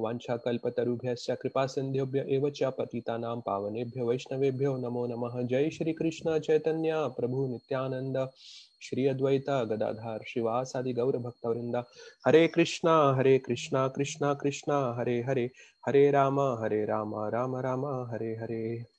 वाञ्छाकल्पतरुभ्यश्च कृपासिन्धुभ्य एव च पतितानां पावनेभ्यो वैष्णवेभ्यो नमो नमः। जय श्री कृष्ण चैतन्य प्रभु नित्यानंद श्री अद्वैत गदाधार श्रीवासादि गौरभक्तवृन्द। हरे कृष्णा हरे कृष्णा कृष्णा कृष्णा, हरे हरे। हरे राम हरे Ram Ram Ram, Hare Hare.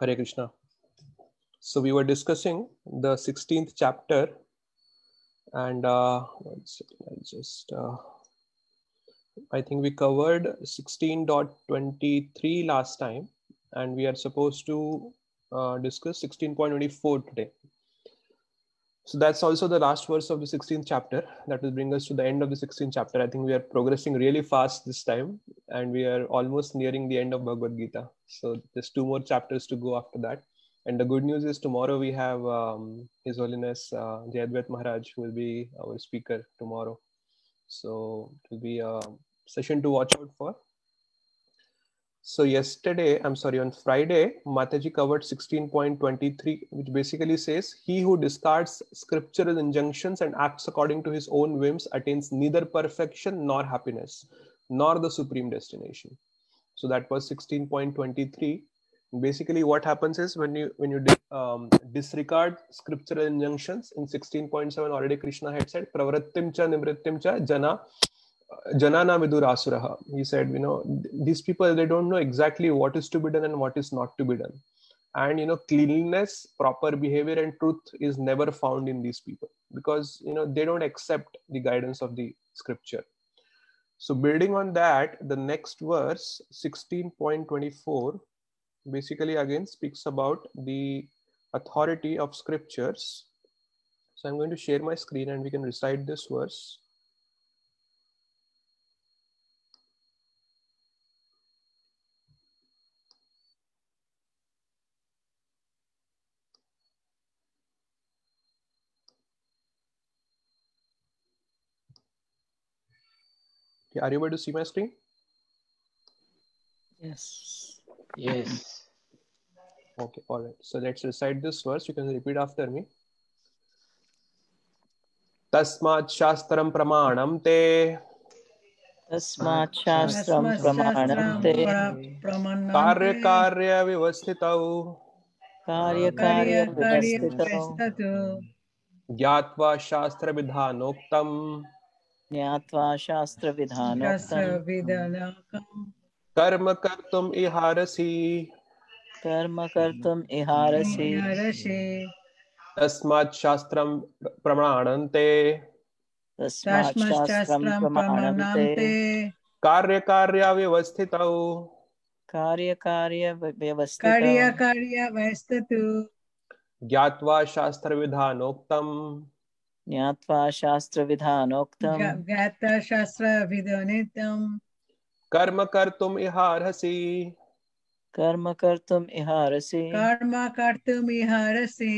Hare Krishna. So we were discussing the 16th chapter and uh, one second, I'll just, uh, I think we covered 16.23 last time and we are supposed to uh, discuss 16.24 today. So that's also the last verse of the 16th chapter. That will bring us to the end of the 16th chapter. I think we are progressing really fast this time and we are almost nearing the end of Bhagavad Gita. So there's two more chapters to go after that. And the good news is tomorrow we have um, His Holiness uh, Jayadvaita Maharaj who will be our speaker tomorrow. So it will be a session to watch out for. So yesterday, I'm sorry, on Friday, Mataji covered 16.23, which basically says, he who discards scriptural injunctions and acts according to his own whims attains neither perfection nor happiness, nor the supreme destination. So that was 16.23. Basically, what happens is when you when you um, disregard scriptural injunctions in 16.7 already Krishna had said, pravrattim cha nimrittim cha jana janana vidurasuraha he said you know these people they don't know exactly what is to be done and what is not to be done. And you know cleanliness proper behavior and truth is never found in these people because you know they don't accept the guidance of the scripture. So building on that the next verse 16.24 basically again speaks about the authority of scriptures. So i'm going to share my screen and we can recite this verse are you able to see my screen? Yes. Yes. Okay, all right. So let's recite this verse. You can repeat after me. तस्मात् शास्त्रं प्रमाणं ते तस्मात् शास्त्रं प्रमाणं ते कार्यकार्यव्यवस्थितौ कार्यकार्यव्यवस्थितौ ज्ञात्वा शास्त्रविधानोक्तम् ज्ञात्वा शास्त्रविधानोक्तं। कर्म कर्तुम् इहारसि। कर्म कर्तुम् इहारसि। तस्मात् शास्त्रं प्रमाणं ते तस्मात् शास्त्रं प्रमाणं ते कार्यकार्यव्यवस्थितौ। ज्ञात्वा शास्त्रविधानोक्तम्। ज्ञात्वा शास्त्रविधानोक्तं ज्ञाता शास्त्रविधानितं कर्म कर्तुम् इहार्हसि कर्म कर्तुम् इहारसि। कर्म कर्तुमिहारसि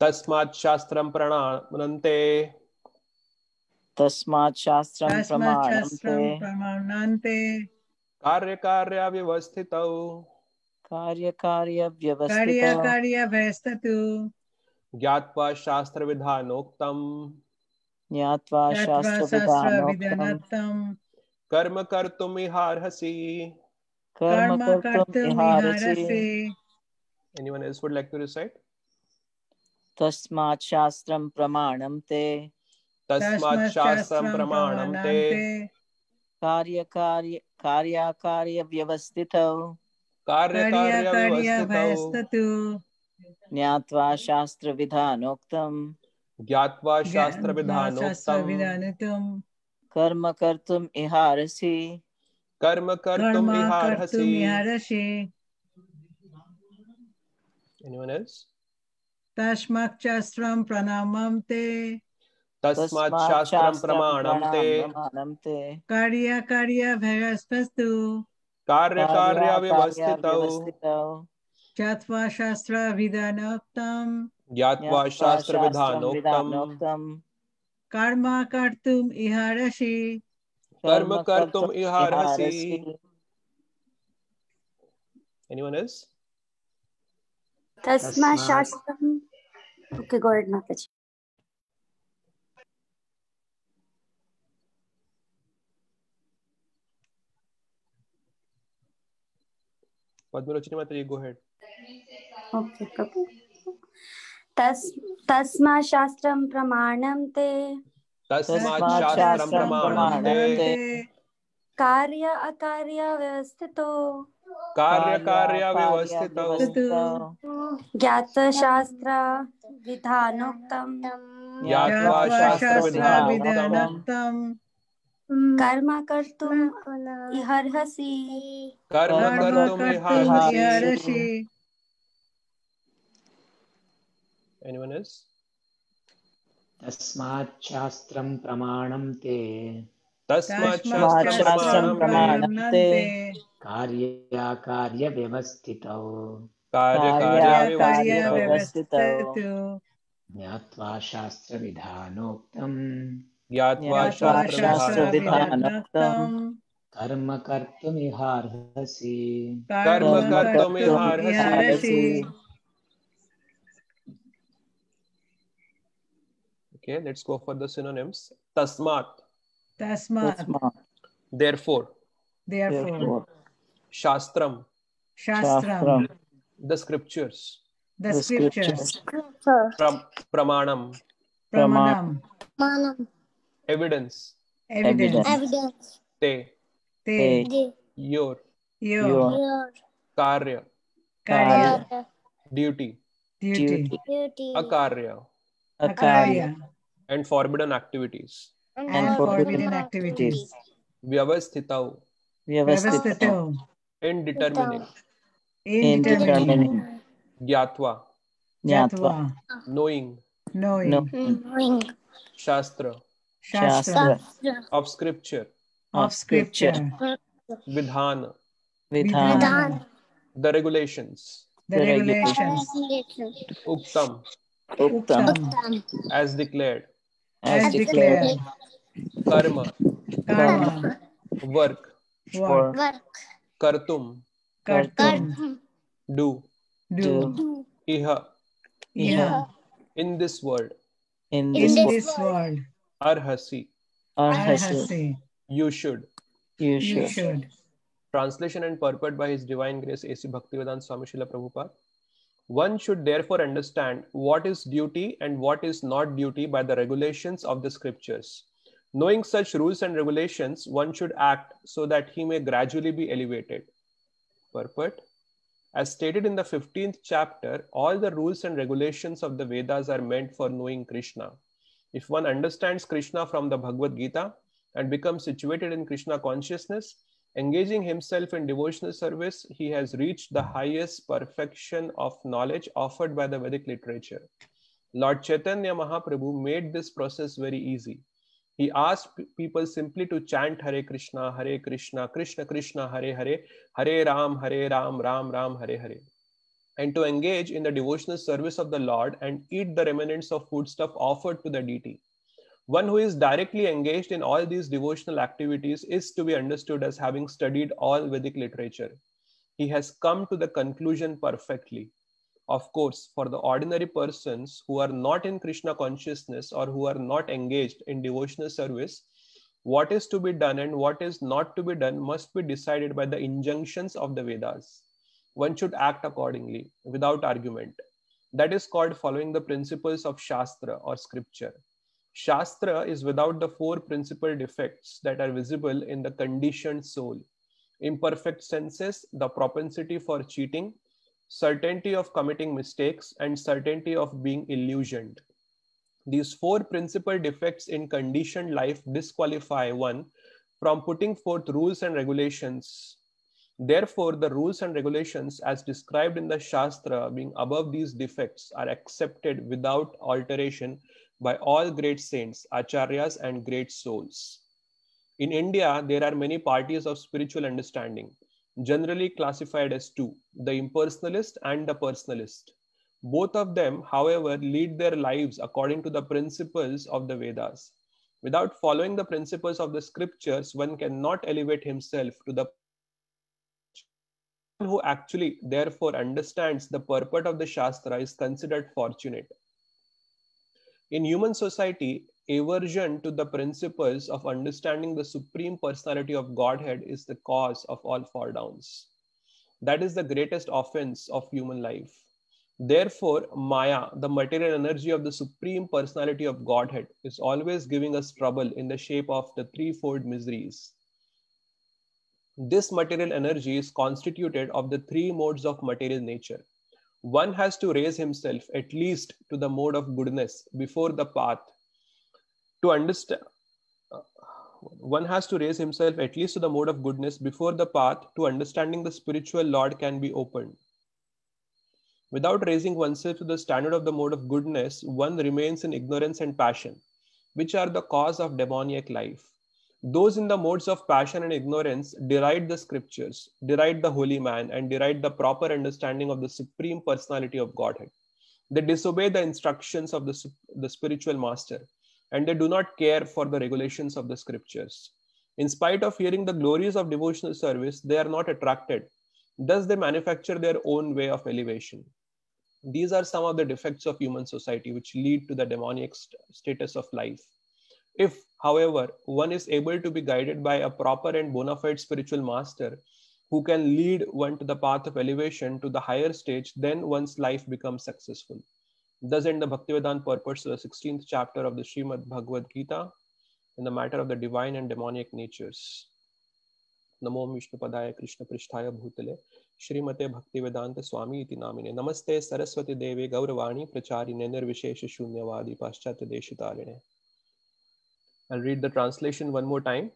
तस्मात् शास्त्रं प्रमाणन्ते तस्मात् शास्त्रं शास्त्रं प्रमाणन्ते। कार्यकार्यव्यवस्थितौ कार्यकार्यव्यवस्थितौ कार्यकार्यव्यस्तु ज्ञात्वा शास्त्रविधानोक्तम्। ज्ञात्वा ज्ञात्वा शास्त्रविधानोक्तं शास्त्रविधानतं कर्म कर्तुम् इहार्हसि। कर्म कर्म कर्तुम् इहारसि कर्तुमिहारसि Anyone else would like to recite? तस्मात् शास्त्रं प्रमाणं ते। तस्मात् शास्त्रं प्रमाणं ते। कार्यकार्य कार्याकार्यव्यवस्थितौ। कार्यकार्यव्यवस्थितौ। कार्यकार्यव्यस्तु ज्ञात्वा शास्त्रविधानोक्तं ज्ञात्वा शास्त्रविधानोक्तम्। कर्म कर्तुम् इहारसि। कर्म कर्तुम् कर्तुमिहारसि Anyone else? तस्मात् शास्त्रं प्रणामं ते। तस्मात् शास्त्रं प्रमाणं ते। प्रमाणं ते। कार्यकार्यव्यस्तु कार्यकार्याव्यवस्थितौ व्यवस्थितौ ज्ञात्वा शास्त्रविधानोक्तं ज्ञात्वा शास्त्रविधानोक्तम् विधानोक्तम् कर्म कर्तुम् इहारसि कर्म कर्तुम् इहार्हसि anyone else? तस्मात् शास्त्रम् Okay, go ahead, Mataji. padmalochini mataji go ahead. Okay प्रभु तस् तस्मा शास्त्रं प्रमाणं ते। तस्मात् शास्त्रं प्रमाणं ते। कार्य अकार्य व्यवस्थितो कार्य कार्य व्यवस्थितो ज्ञात शास्त्र विधानोक्तम ज्ञात्वा शास्त्र विधानोक्तम कर्म कर्तुम इहर्हसि। कर्म कर्तुम इहर्हसि। Anyone else? तस्मात् शास्त्रं प्रमाणं ते। तस्मात् शास्त्रं प्रमाणं ते। ते। कार्याकार्यव्यवस्थितौ। ज्ञात्वा शास्त्रविधानोक्तं ज्ञात्वा ज्ञात्वा कर्म कर्तुमिहार्हसि। कर्म कर्तुमिहार्हसि। Okay, let's go for the synonyms. Tasmat. Tasmat. Therefore. Therefore. Therefore. Shastram. Shastram. The scriptures. The, scriptures. scriptures. Pra pramanam. Pramanam. pramanam. Evidence. Evidence. Evidence. Te. Te. Your. Your. Your. Karya. Karya. Duty. Duty. Duty. karya. Akarya and forbidden activities and and forbidden forbidden activities vyavasthitau vyavastito indeterminate indeterminate gyatva jnatva knowing knowing knowing shastra shastra of scripture of scripture vidhan vidhan vidhan the regulations the The regulations uktam उत्तम। As declared as declared कर्म work कर्तुम do इह in this world in this world अरहसी अरहसी you should you should translation and purport by his divine grace A C Bhaktivedanta Swami Srila Prabhupada One should therefore understand what is duty and what is not duty by the regulations of the scriptures. Knowing such rules and regulations, one should act so that he may gradually be elevated. Purport As stated in the 15th chapter, all the rules and regulations of the Vedas are meant for knowing Krishna. If one understands Krishna from the Bhagavad Gita and becomes situated in Krishna consciousness, engaging himself in devotional service, he has reached the highest perfection of knowledge offered by the Vedic literature. Lord Chaitanya Mahaprabhu made this process very easy. He asked people simply to chant Hare Krishna, Hare Krishna, Krishna Krishna, Hare Hare, Hare Ram, Hare Ram, Ram Ram, Hare Hare, and to engage in the devotional service of the Lord and eat the remnants of foodstuff offered to the deity. One who is directly engaged in all these devotional activities is to be understood as having studied all Vedic literature. He has come to the conclusion perfectly. Of course, for the ordinary persons who are not in Krishna consciousness or who are not engaged in devotional service, what is to be done and what is not to be done must be decided by the injunctions of the Vedas. One should act accordingly without argument. That is called following the principles of Shastra or scripture. Shastra is without the four principal defects that are visible in the conditioned soul imperfect senses, the propensity for cheating, certainty of committing mistakes, and certainty of being illusioned. These four principal defects in conditioned life disqualify one from putting forth rules and regulations. Therefore, the rules and regulations, as described in the Shastra, being above these defects, are accepted without alteration by all great saints, acharyas, and great souls. In India, there are many parties of spiritual understanding. generally classified as two the impersonalist and the personalist. Both of them, however, lead their lives according to the principles of the Vedas. Without following the principles of the scriptures, one cannot elevate himself to the who actually therefore understands the purport of the Shastra is considered fortunate. In human society, aversion to the principles of understanding the supreme personality of Godhead is the cause of all fall downs. That is the greatest offense of human life. Therefore, Maya, the material energy of the supreme personality of Godhead, is always giving us trouble in the shape of the threefold miseries. This material energy is constituted of the three modes of material nature. One has to raise himself at least to the mode of goodness before the path. To understand one has to raise himself at least to the mode of goodness before the path to understanding the spiritual lord can be opened. Without raising oneself to the standard of the mode of goodness one remains in ignorance and passion which are the cause of demoniac life those in the modes of passion and ignorance deride the scriptures deride the holy man and deride the proper understanding of the supreme personality of godhead they disobey the instructions of the, the spiritual master and they do not care for the regulations of the scriptures. In spite of hearing the glories of devotional service, they are not attracted. Thus, they manufacture their own way of elevation. These are some of the defects of human society which lead to the demoniac st- status of life. If, however, one is able to be guided by a proper and bona fide spiritual master who can lead one to the path of elevation to the higher stage, then one's life becomes successful. Thus end the Bhaktivedanta purports to the 16th chapter of the Srimad Bhagavad Gita in the matter of the divine and demoniac natures. नमो विष्णुपदाय कृष्ण पृष्ठाय भूतले श्रीमते भक्तिवेदांत स्वामी इति नामिने नमस्ते सरस्वती देवे गौरवाणी प्रचारिणे निर्विशेष शून्यवादी पाश्चात्य देशितारिणे I'll read the translation one more time.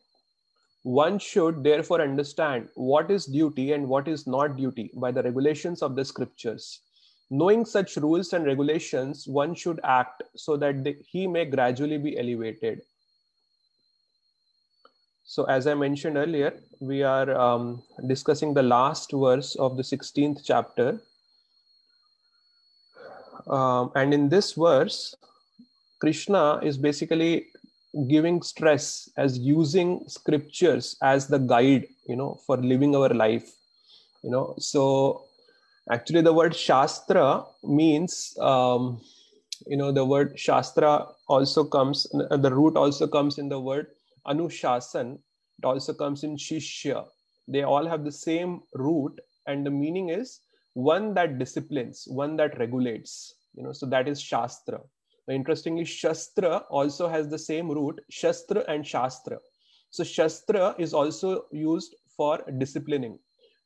One should therefore understand what is duty and what is not duty by the regulations of the scriptures. Knowing such rules and regulations, one should act so that the, he may gradually be elevated. So, as I mentioned earlier, we are um, discussing the last verse of the 16th chapter. Um, and in this verse, Krishna is basically giving stress as using scriptures as the guide, you know, for living our life. You know, so actually the word shastra means um, you know the word shastra also comes the root also comes in the word anushasan it also comes in shishya. They all have the same root and the meaning is one that disciplines one that regulates you know. So that is shastra interestingly shastra also has the same root shastra and shastra. So shastra is also used for disciplining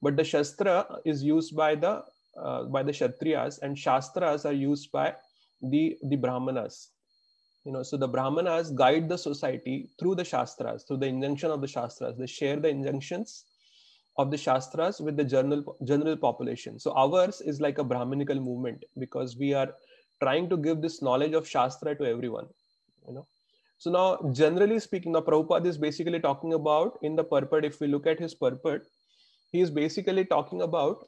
but the shastra is used by the uh, by the kshatriyas and shastras are used by the the brahmanas. You know so the brahmanas guide the society through the shastras through the injunction of the shastras. They share the injunctions of the shastras with the general general population. So ours is like a brahminical movement because we are trying to give this knowledge of shastra to everyone you know. So now generally speaking the prabhupada is basically talking about in the purport if we look at his purport he is basically talking about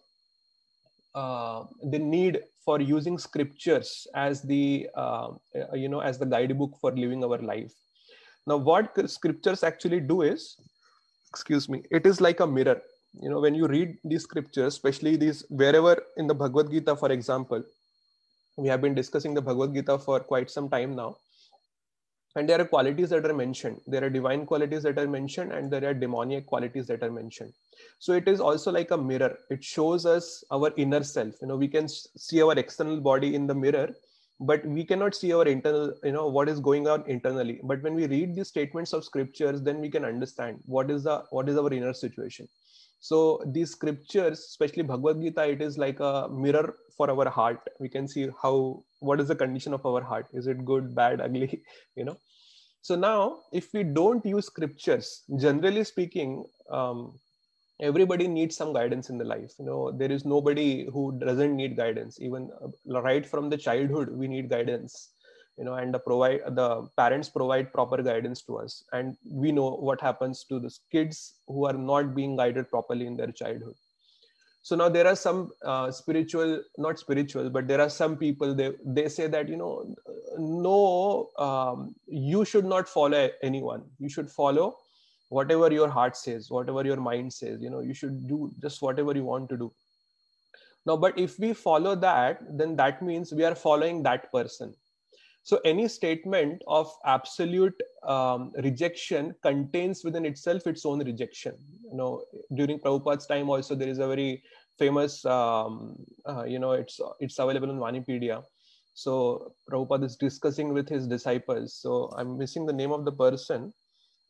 uh, the need for using scriptures as the uh, you know as the guidebook for living our life. Now what scriptures actually do is excuse me it is like a mirror. You know when you read these scriptures especially these wherever in the bhagavad gita for example we have been discussing the bhagavad gita for quite some time now. And there are qualities that are mentioned. There are divine qualities that are mentioned and there are demoniac qualities that are mentioned. So it is also like a mirror. It shows us our inner self. You know we can see our external body in the mirror but we cannot see our internal you know what is going on internally. But when we read these statements of scriptures then we can understand what is the what is our inner situation. So these scriptures especially bhagavad gita it is like a mirror for our heart. We can see how what is the condition of our heart. Is it good bad ugly you know? So now if we don't use scriptures generally speaking um, everybody needs some guidance in the life. You know there is nobody who doesn't need guidance. Even uh, right from the childhood we need guidance you know and the provide the parents provide proper guidance to us. And we know what happens to the kids who are not being guided properly in their childhood so now there are some uh, spiritual not spiritual but there are some people they they say that you know no um, you should not follow anyone. You should follow whatever your heart says whatever your mind says. You know you should do just whatever you want to do. Now but if we follow that then that means we are following that person so any statement of absolute um, rejection contains within itself its own rejection. You know during prabhupada's time also there is a very famous um, uh, you know it's it's available on vanipedia. So prabhupada is discussing with his disciples. So i'm missing the name of the person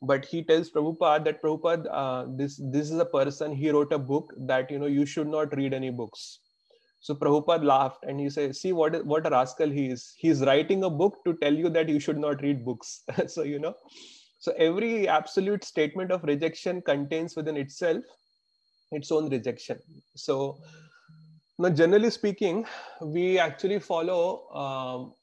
but he tells prabhupada that prabhupada uh, this this is a person he wrote a book that you know you should not read any books so Prabhupada laughed and he said, see what, what a rascal he is. He's writing a book to tell you that you should not read books. so, you know, so every absolute statement of rejection contains within itself its own rejection. So now generally speaking, we actually follow um,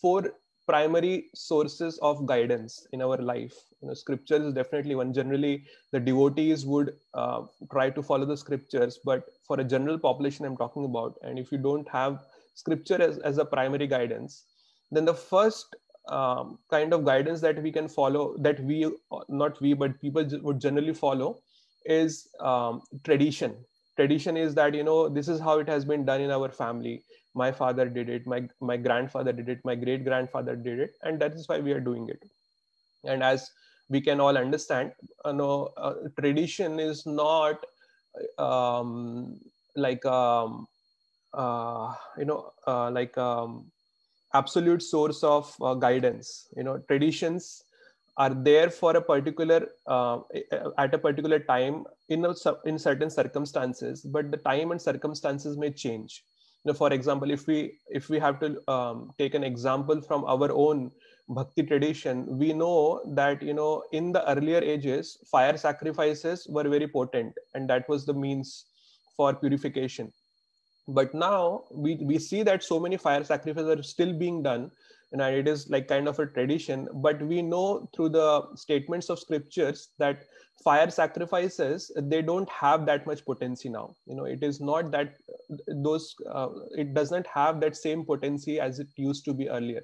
four primary sources of guidance in our life. You know scripture is definitely one. Generally the devotees would uh, try to follow the scriptures but for a general population i'm talking about and if you don't have scripture as, as a primary guidance then the first um, kind of guidance that we can follow that we not we but people would generally follow is um, tradition. Tradition is that you know this is how it has been done in our family my father did it my my grandfather did it my great grandfather did it and that is why we are doing it. And as we can all understand you know uh, tradition is not um, like um, uh, you know uh, like um, absolute source of uh, guidance. You know traditions are there for a particular uh, at a particular time in a, in certain circumstances but the time and circumstances may change know, for example if we if we have to um, take an example from our own bhakti tradition we know that you know in the earlier ages fire sacrifices were very potent and that was the means for purification. But now we, we see that so many fire sacrifices are still being done and it is like kind of a tradition but we know through the statements of scriptures that fire sacrifices they don't have that much potency now. You know it is not that those uh, it doesn't have that same potency as it used to be earlier.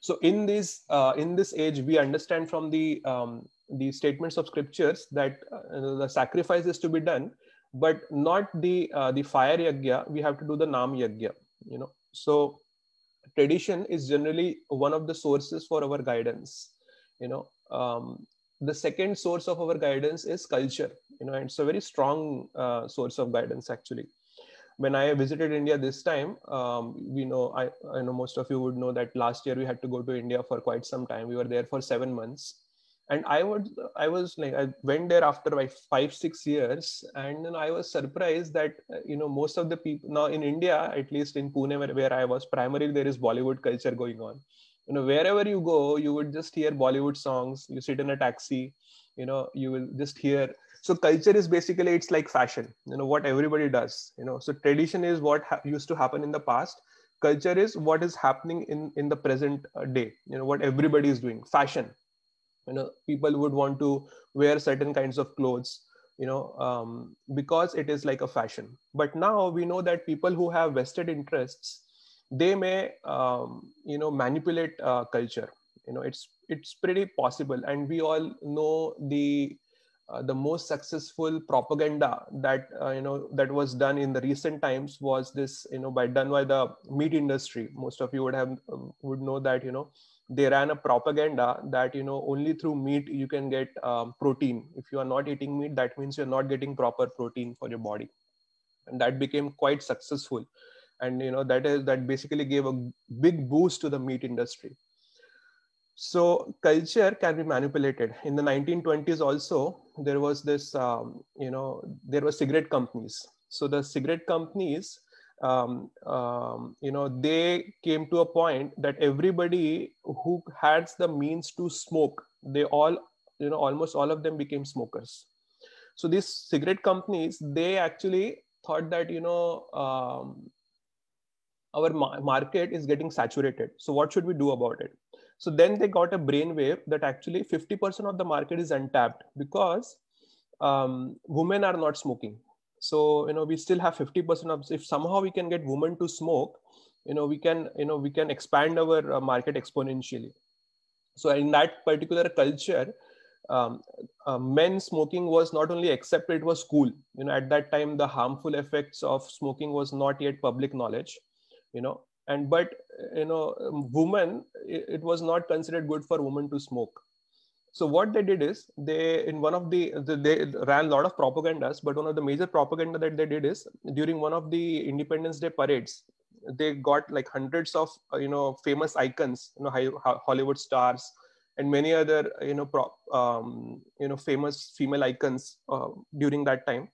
So in this uh, in this age we understand from the um, the statements of scriptures that uh, the sacrifice is to be done but not the uh, the fire yagya we have to do the nam yagya you know. So tradition is generally one of the sources for our guidance you know um, the second source of our guidance is culture you know and it's a very strong uh, source of guidance actually. When i visited india this time um, we know I, I know most of you would know that last year we had to go to india for quite some time. We were there for seven months and i would i was like i went there after like five six years. And then i was surprised that uh, you know most of the people now in india at least in pune where, where i was primarily there is bollywood culture going on. You know wherever you go you would just hear bollywood songs. You sit in a taxi you know you will just hear. So culture is basically it's like fashion you know what everybody does you know. So tradition is what ha- used to happen in the past. Culture is what is happening in in the present uh, day you know what everybody is doing. Fashion you know people would want to wear certain kinds of clothes you know um, because it is like a fashion. But now we know that people who have vested interests they may um, you know manipulate uh, culture. You know it's it's pretty possible. And we all know the uh, the most successful propaganda that uh, you know that was done in the recent times was this you know by done by the meat industry. Most of you would have would know that you know they ran a propaganda that you know only through meat you can get um, protein. If you are not eating meat that means you're not getting proper protein for your body. And that became quite successful. And you know that is that basically gave a big boost to the meat industry. So culture can be manipulated. In the 1920s also there was this um, you know there were cigarette companies. So the cigarette companies um, um, you know they came to a point that everybody who has the means to smoke they all you know almost all of them became smokers. So these cigarette companies they actually thought that you know um, our ma- market is getting saturated. So what should we do about it? So then they got a brainwave that actually 50% of the market is untapped because um, women are not smoking so you know we still have 50% of if somehow we can get women to smoke you know we can you know we can expand our uh, market exponentially. So in that particular culture um, uh, men smoking was not only accepted it was cool. You know at that time the harmful effects of smoking was not yet public knowledge you know. And but you know women it, it was not considered good for women to smoke so what they did is they in one of the, the they ran a lot of propagandas but one of the major propaganda that they did is during one of the independence day parades they got like hundreds of uh, you know famous icons you know hollywood stars and many other you know pro, um, you know famous female icons uh, during that time.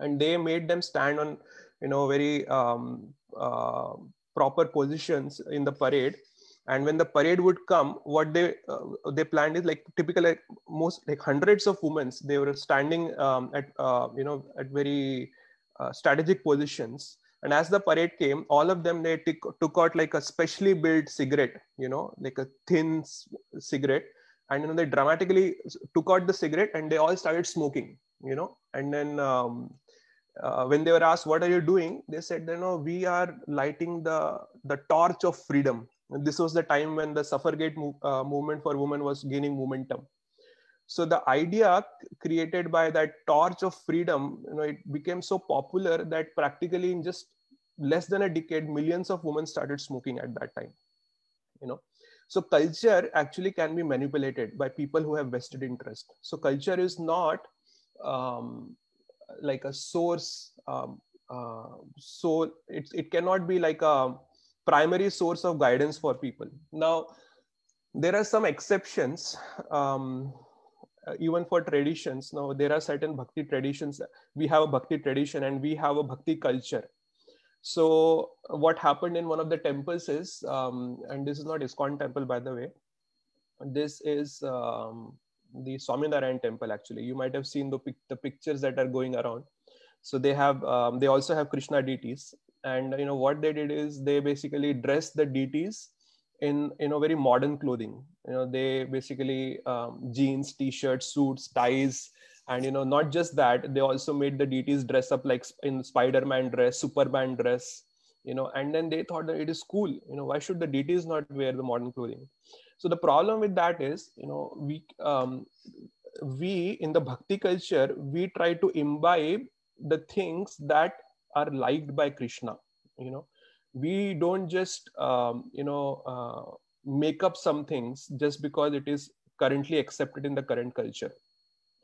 And they made them stand on you know very um, uh, proper positions in the parade and when the parade would come what they uh, they planned is like typical like most like hundreds of women they were standing um, at uh, you know at very uh, strategic positions. And as the parade came all of them they t- took out like a specially built cigarette you know like a thin cigarette. And you know they dramatically took out the cigarette and they all started smoking you know. And then um, uh, when they were asked what are you doing? they said you know we are lighting the the torch of freedom this was the time when the suffragette move, uh, movement for women was gaining momentum. So the idea created by that torch of freedom you know it became so popular that practically in just less than a decade millions of women started smoking at that time you know. So culture actually can be manipulated by people who have vested interest. So culture is not um, like a source um, uh, so it, it cannot be like a primary source of guidance for people. Now there are some exceptions um, uh, even for traditions. Now there are certain bhakti traditions. We have a bhakti tradition and we have a bhakti culture. So what happened in one of the temples is um, and this is not ISKCON temple by the way. This is um, the swaminarayan temple actually. You might have seen the, the pictures that are going around. So they have um, they also have krishna deities and you know what they did is they basically dressed the deities in you know very modern clothing. You know they basically um, jeans t-shirts suits ties and you know not just that they also made the deities dress up like in spider-man dress superman dress you know and then they thought that it is cool. You know why should the deities not wear the modern clothing? So the problem with that is you know we um, we in the bhakti culture we try to imbibe the things that are liked by krishna you know. We don't just um, you know uh, make up some things just because it is currently accepted in the current culture.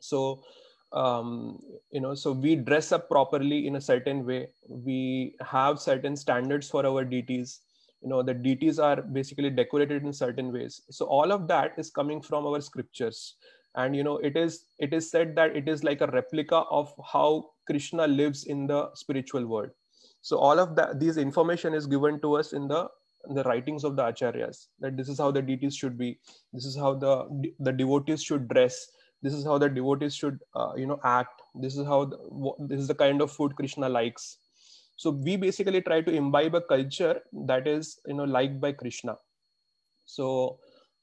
So um, you know so we dress up properly in a certain way. We have certain standards for our deities. You know the deities are basically decorated in certain ways. So all of that is coming from our scriptures. And you know it is it is said that it is like a replica of how krishna lives in the spiritual world. So all of that these information is given to us in the in the writings of the acharyas that this is how the deities should be. This is how the the devotees should dress. This is how the devotees should uh, you know act. This is how the, this is the kind of food krishna likes. So we basically try to imbibe a culture that is you know liked by krishna. So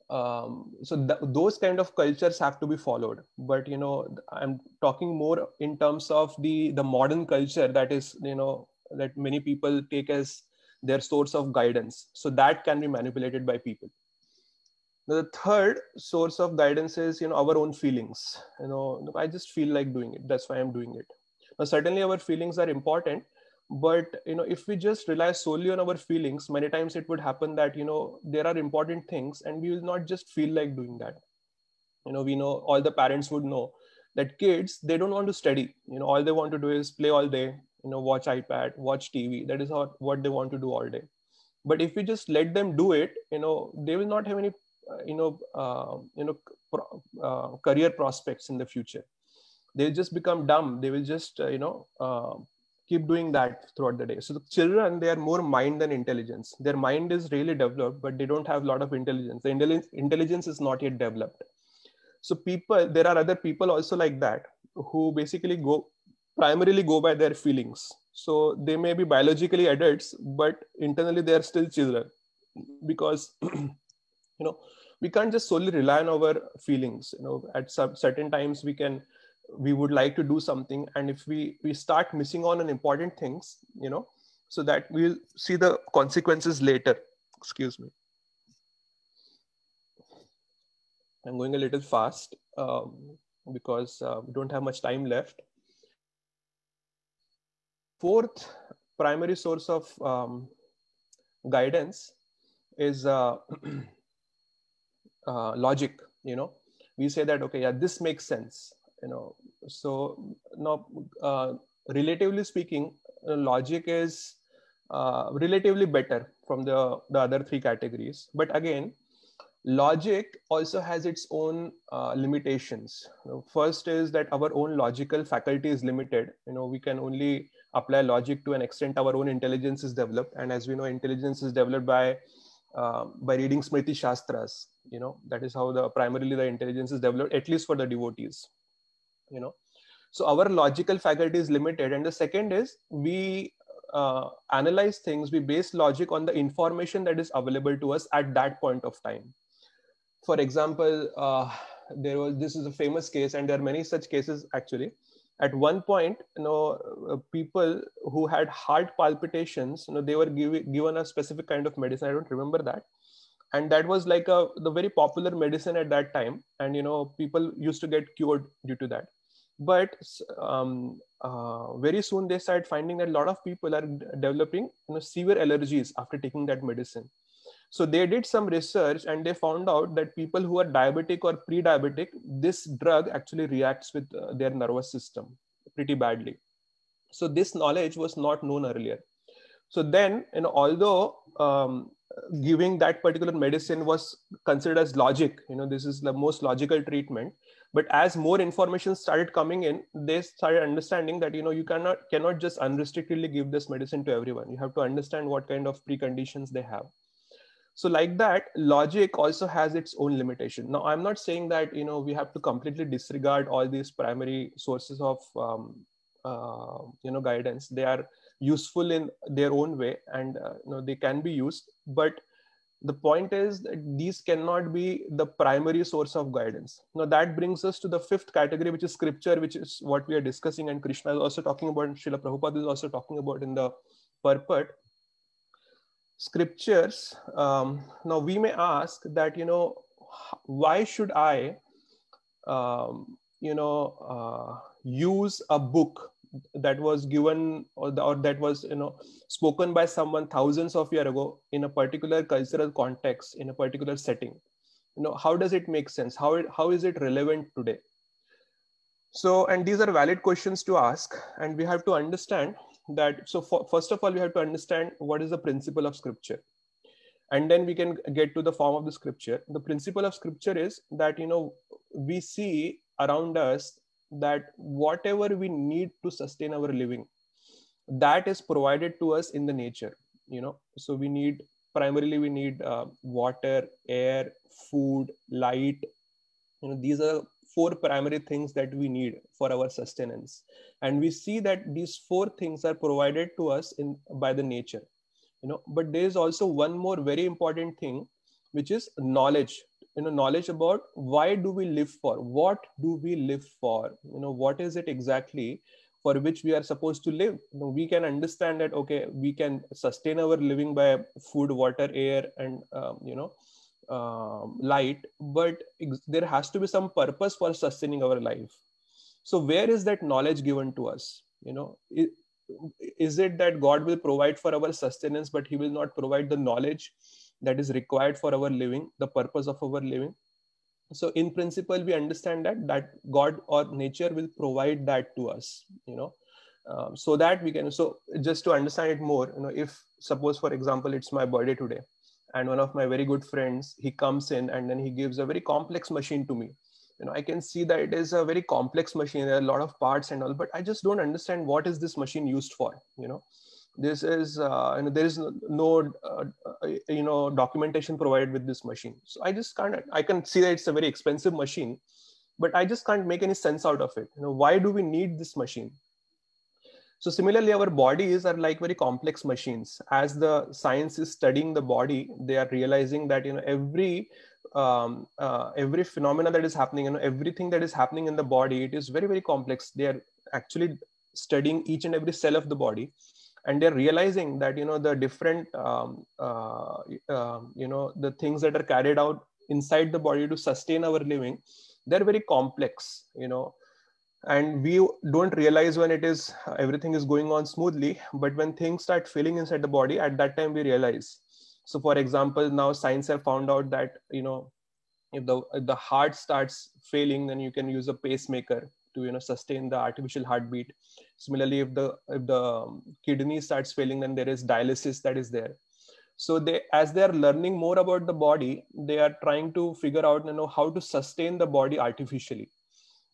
um, so th- those kind of cultures have to be followed. But you know i'm talking more in terms of the the modern culture that is you know that many people take as their source of guidance. So that can be manipulated by people. The third source of guidance is you know our own feelings. You know i just feel like doing it. That's why i'm doing it. Now certainly our feelings are important but you know if we just rely solely on our feelings many times it would happen that you know there are important things and we will not just feel like doing that. You know we know all the parents would know that kids they don't want to study. You know all they want to do is play all day you know watch ipad watch tv that is how, what they want to do all day. But if we just let them do it you know they will not have any uh, you know uh, you know pro- uh, career prospects in the future. They'll just become dumb. They will just uh, you know uh, keep doing that throughout the day. So the children they are more mind than intelligence. Their mind is really developed but they don't have a lot of intelligence. The intelligence, intelligence is not yet developed. So people there are other people also like that who basically go primarily go by their feelings. So they may be biologically adults but internally they are still children. Because you know we can't just solely rely on our feelings. You know at some certain times we can we would like to do something and if we we start missing on an important things you know so that we'll see the consequences later. Excuse me. I'm going a little fast um, because uh, we don't have much time left. Fourth primary source of um, guidance is uh, uh, logic you know. We say that okay yeah this makes sense you know. So now uh, relatively speaking logic is uh, relatively better from the the other three categories. But again logic also has its own uh, limitations. First is that our own logical faculty is limited. You know we can only apply logic to an extent our own intelligence is developed. And as we know intelligence is developed by uh, by reading smriti shastras. You know that is how the primarily the intelligence is developed at least for the devotees you know. So our logical faculty is limited. And the second is we uh, analyze things we base logic on the information that is available to us at that point of time. For example uh, there was this is a famous case and there are many such cases actually. At one point you know uh, people who had heart palpitations you know they were give, given a specific kind of medicine. I don't remember that. And that was like a the very popular medicine at that time. And you know people used to get cured due to that but um, uh, very soon they started finding that a lot of people are developing you know severe allergies after taking that medicine. So they did some research and they found out that people who are diabetic or pre-diabetic this drug actually reacts with uh, their nervous system pretty badly. So this knowledge was not known earlier. So then you know although um, giving that particular medicine was considered as logic you know this is the most logical treatment but as more information started coming in they started understanding that you know you cannot cannot just unrestrictedly give this medicine to everyone. You have to understand what kind of preconditions they have. So like that logic also has its own limitation. Now i'm not saying that you know we have to completely disregard all these primary sources of um, uh, you know guidance. They are useful in their own way and uh, you know they can be used. But the point is that these cannot be the primary source of guidance. Now that brings us to the fifth category which is scripture which is what we are discussing and krishna is also talking about and Srila Prabhupada is also talking about in the purport. Scriptures um, now we may ask that you know why should i um, you know uh, use a book that was given or, the, or that was you know spoken by someone thousands of years ago in a particular cultural context in a particular setting. You know how does it make sense? How it, how is it relevant today? So and these are valid questions to ask and we have to understand that so for, first of all we have to understand what is the principle of scripture. And then we can get to the form of the scripture. The principle of scripture is that you know we see around us that whatever we need to sustain our living that is provided to us in the nature you know. So we need primarily we need uh, water air food light you know these are four primary things that we need for our sustenance. And we see that these four things are provided to us in by the nature you know. But there is also one more very important thing which is knowledge you know knowledge about why do we live for what do we live for you know what is it exactly for which we are supposed to live? You know, we can understand that okay we can sustain our living by food water air and um, you know um, light but there has to be some purpose for sustaining our life. So where is that knowledge given to us? You know is it that god will provide for our sustenance but he will not provide the knowledge that is required for our living the purpose of our living. So in principle we understand that that god or nature will provide that to us you know. Um, so that we can so just to understand it more you know if suppose for example it's my birthday today and one of my very good friends he comes in and then he gives a very complex machine to me. You know i can see that it is a very complex machine there are a lot of parts and all but i just don't understand what is this machine used for you know this is uh, you know there is no uh, you know documentation provided with this machine. So i just can't i can see that it's a very expensive machine but i just can't make any sense out of it. You know why do we need this machine? So similarly our bodies are like very complex machines. As the science is studying the body they are realizing that you know every um, uh, every phenomena that is happening you know everything that is happening in the body it is very very complex. They are actually studying each and every cell of the body and they're realizing that you know the different um, uh, uh, you know the things that are carried out inside the body to sustain our living they're very complex you know. And we don't realize when it is everything is going on smoothly but when things start failing inside the body at that time we realize. So for example now science have found out that you know if the if the heart starts failing then you can use a pacemaker to you know sustain the artificial heartbeat. Similarly if the if the um, kidney starts failing then there is dialysis that is there. So they as they are learning more about the body they are trying to figure out you know how to sustain the body artificially.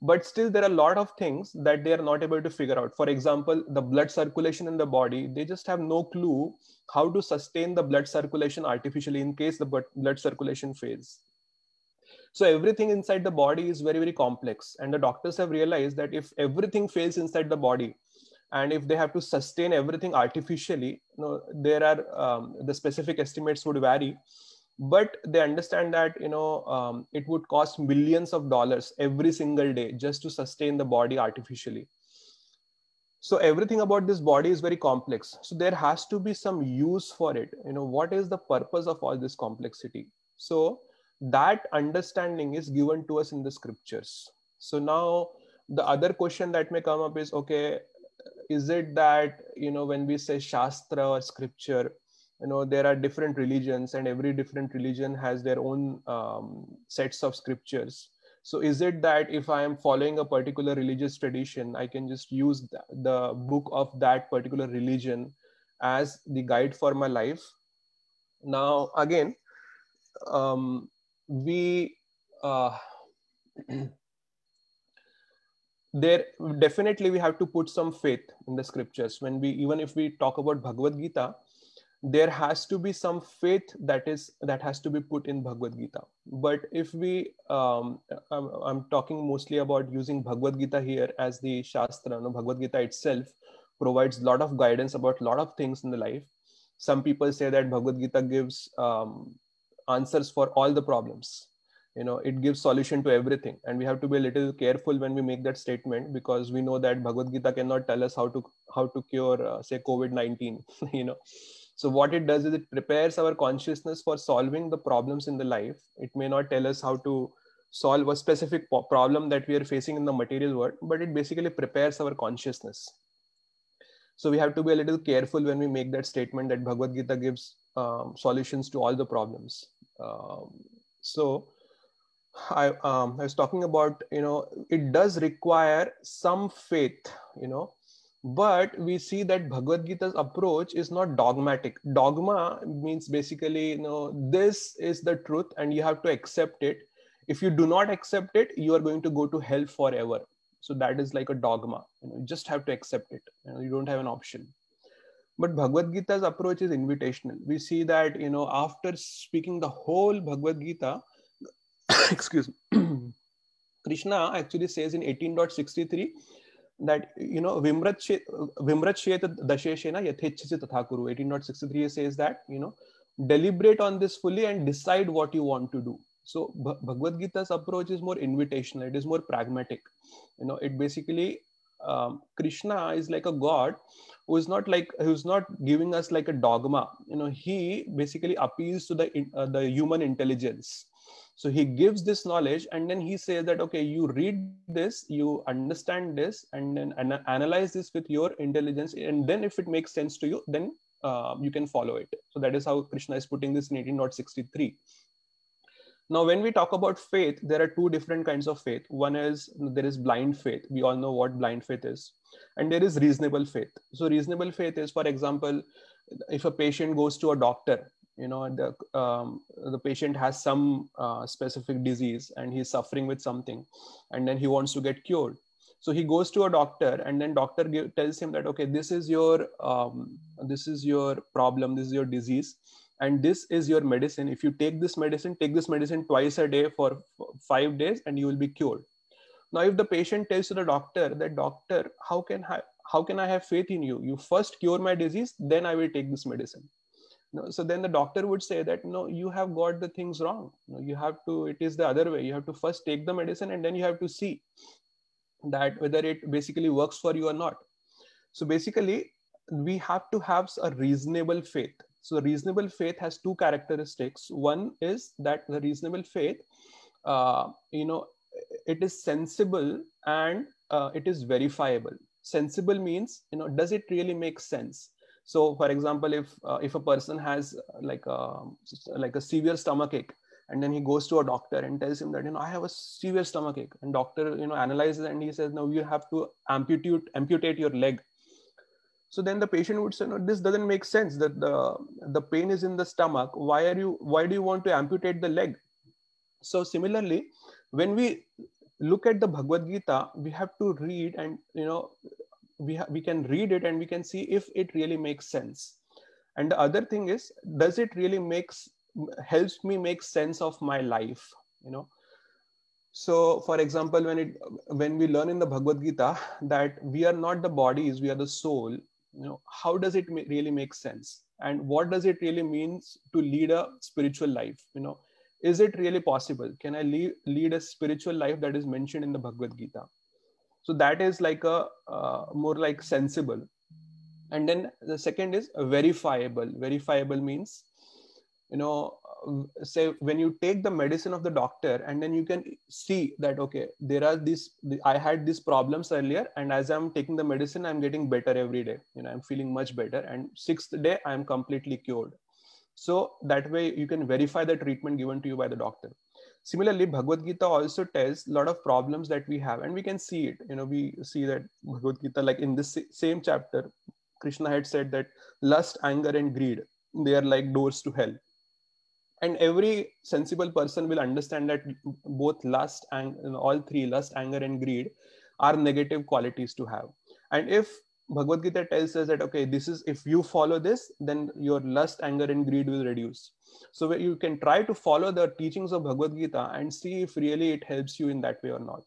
But still there are a lot of things that they are not able to figure out. For example the blood circulation in the body they just have no clue how to sustain the blood circulation artificially in case the blood circulation fails so everything inside the body is very very complex. And the doctors have realized that if everything fails inside the body and if they have to sustain everything artificially you know there are um, the specific estimates would vary. But they understand that you know um, it would cost millions of dollars every single day just to sustain the body artificially. So everything about this body is very complex. So there has to be some use for it. You know what is the purpose of all this complexity? So that understanding is given to us in the scriptures. So now the other question that may come up is okay is it that you know when we say shastra or scripture you know there are different religions and every different religion has their own um, sets of scriptures. So is it that if i am following a particular religious tradition i can just use the, book of that particular religion as the guide for my life? Now again um, we uh, there definitely we have to put some faith in the scriptures. When we even if we talk about bhagavad gita there has to be some faith that is that has to be put in bhagavad gita. But if we um, I'm, I'm, talking mostly about using bhagavad gita here as the shastra. No, bhagavad gita itself provides a lot of guidance about a lot of things in the life. Some people say that bhagavad gita gives um, answers for all the problems. You know it gives solution to everything. And we have to be a little careful when we make that statement because we know that bhagavad gita cannot tell us how to how to cure uh, say covid-19 you know. So what it does is it prepares our consciousness for solving the problems in the life. It may not tell us how to solve a specific problem that we are facing in the material world but it basically prepares our consciousness so we have to be a little careful when we make that statement that bhagavad gita gives um, solutions to all the problems. Um, so I, um, I was talking about you know it does require some faith you know but we see that bhagavad gita's approach is not dogmatic. Dogma means basically you know this is the truth and you have to accept it. If you do not accept it you are going to go to hell forever so that is like a dogma you, know, you just have to accept it you, know, you don't have an option. But bhagavad gita's approach is invitational. We see that you know after speaking the whole bhagavad gita excuse me krishna actually says in 18.63 that you know vimrat vimrat dasheshena yathechchasi tatha kuru 18.63 says that you know deliberate on this fully and decide what you want to do so bhagavad gita's approach is more invitational it is more pragmatic. You know it basically um, krishna is like a god who is not like who's not giving us like a dogma. You know he basically appeals to the uh, the human intelligence. So he gives this knowledge and then he says that okay you read this you understand this and then an- analyze this with your intelligence and then if it makes sense to you then uh, you can follow it. So that is how krishna is putting this in 1863 now when we talk about faith there are two different kinds of faith. One is there is blind faith. We all know what blind faith is. And there is reasonable faith. So reasonable faith is for example if a patient goes to a doctor you know the um, the patient has some uh, specific disease and he's suffering with something and then he wants to get cured. So he goes to a doctor and then doctor give, tells him that okay this is your um, this is your problem. This is your disease and this is your medicine if you take this medicine take this medicine twice a day for five days and you will be cured now if the patient tells to the doctor that doctor how can I, how can I have faith in you? You first cure my disease, then I will take this medicine. No, so then the doctor would say that no, you have got the things wrong. No, you have to, it is the other way. You have to first take the medicine and then you have to see that whether it basically works for you or not. So basically, we have to have a reasonable faith. So the reasonable faith has two characteristics. One is that the reasonable faith, uh, you know, it is sensible and uh, it is verifiable. Sensible means, you know, does it really make sense? So, for example, if uh, if a person has uh, like a like a severe stomach ache, and then he goes to a doctor and tells him that you know I have a severe stomach ache, and doctor you know analyzes and he says no, you have to amputate amputate your leg so then the patient would say no this doesn't make sense that the the pain is in the stomach. Why are you why do you want to amputate the leg? So similarly when we look at the bhagavad gita we have to read and you know we ha- we can read it and we can see if it really makes sense. And the other thing is does it really makes helps me make sense of my life you know? So for example when it when we learn in the bhagavad gita that we are not the bodies we are the soul you know how does it really make sense? And what does it really means to lead a spiritual life you know? Is it really possible? Can i lead, lead a spiritual life that is mentioned in the bhagavad gita? So that is like a uh, more like sensible. And then the second is verifiable. Verifiable means you know Uh, say when you take the medicine of the doctor and then you can see that okay there are these i had these problems earlier and as i'm taking the medicine i'm getting better every day. You know i'm feeling much better. And sixth day i'm completely cured. So that way you can verify the treatment given to you by the doctor. Similarly bhagavad gita also tells a lot of problems that we have and we can see it. You know we see that bhagavad gita like in this same chapter krishna had said that lust anger and greed they are like doors to hell and every sensible person will understand that both lust and all three lust anger and greed are negative qualities to have. And if bhagavad gita tells us that okay this is if you follow this then your lust anger and greed will reduce. So you can try to follow the teachings of bhagavad gita and see if really it helps you in that way or not.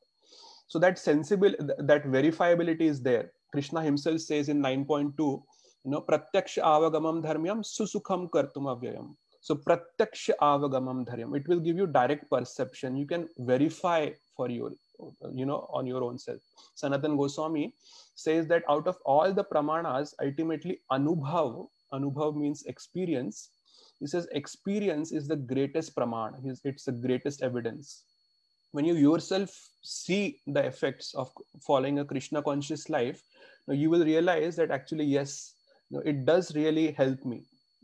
So that sensible that verifiability is there. Krishna himself says in 9.2 you know pratyaksha avagamam dharmyam susukham kartum avyayam so pratyaksha avagamam dharyam. It will give you direct perception. You can verify for your, you know, on your own self. Sanatan Goswami says that out of all the pramanas, ultimately anubhav, anubhav means experience. He says experience is the greatest praman. It's the greatest evidence. When you yourself see the effects of following a Krishna conscious life, you will realize that actually, yes, it does really help me.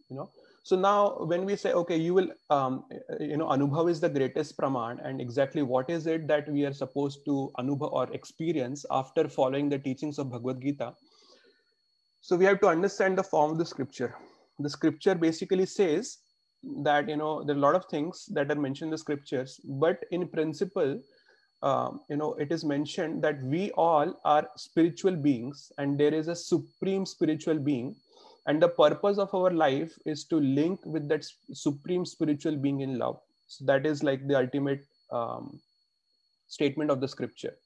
You know, so now when we say okay you will um, you know anubhav is the greatest praman and exactly what is it that we are supposed to anubhav or experience after following the teachings of bhagavad gita? So we have to understand the form of the scripture. The scripture basically says that you know there are a lot of things that are mentioned in the scriptures but in principle um, you know it is mentioned that we all are spiritual beings and there is a supreme spiritual being and the purpose of our life is to link with that supreme spiritual being in love. So that is like the ultimate um, statement of the scripture.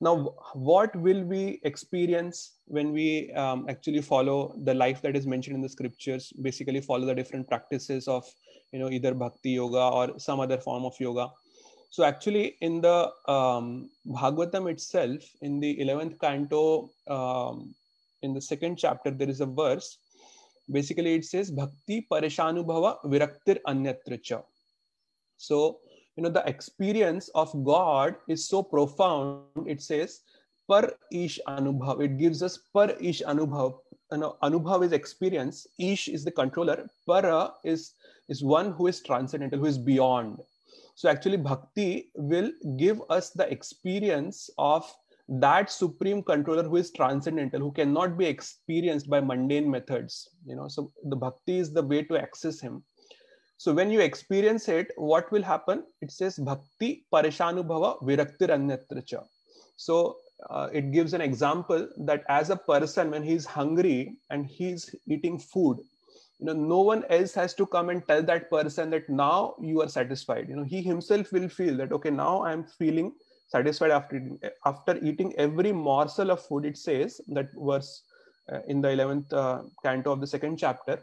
Now what will we experience when we um, actually follow the life that is mentioned in the scriptures? Basically follow the different practices of you know either bhakti yoga or some other form of yoga. So actually in the um, bhagavatam itself in the 11th canto um, in the second chapter there is a verse. Basically it says bhakti parishanubhava viraktir anyatracha. So you know the experience of god is so profound. It says par ish anubhav. It gives us par ish anubhav. You know, anubhav is experience. Ish is the controller. Para is is one who is transcendental who is beyond. So actually bhakti will give us the experience of that supreme controller who is transcendental who cannot be experienced by mundane methods you know so the bhakti is the way to access him. So when you experience it what will happen? It says bhakti parishanubhava viraktir anyatracha so uh, it gives an example that as a person when he's hungry and he's eating food you know no one else has to come and tell that person that now you are satisfied. You know he himself will feel that okay now i'm feeling satisfied after after eating every morsel of food. It says that verse uh, in the 11th uh, canto of the second chapter.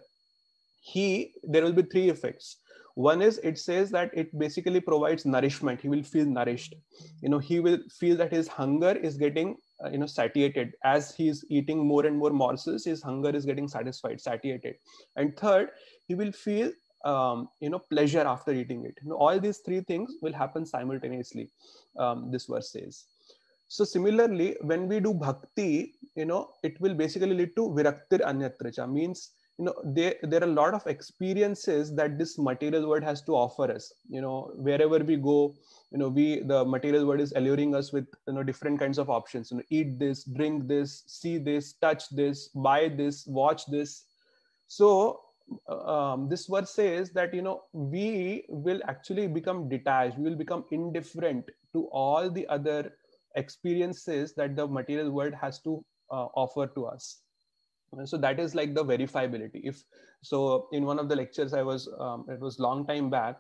He there will be three effects. One is it says that it basically provides nourishment. He will feel nourished. You know, he will feel that his hunger is getting uh, you know satiated as he's eating more and more morsels. His hunger is getting satisfied, satiated. And third, he will feel um, you know pleasure after eating it. You know, all these three things will happen simultaneously um, this verse says. So similarly when we do bhakti you know it will basically lead to viraktir anyatracha. Means you know there there are a lot of experiences that this material world has to offer us. You know wherever we go you know we the material world is alluring us with you know different kinds of options. You know eat this drink this see this touch this buy this watch this. So um, this verse says that you know we will actually become detached. We will become indifferent to all the other experiences that the material world has to uh, offer to us. So that is like the verifiability. If so in one of the lectures i was um, it was long time back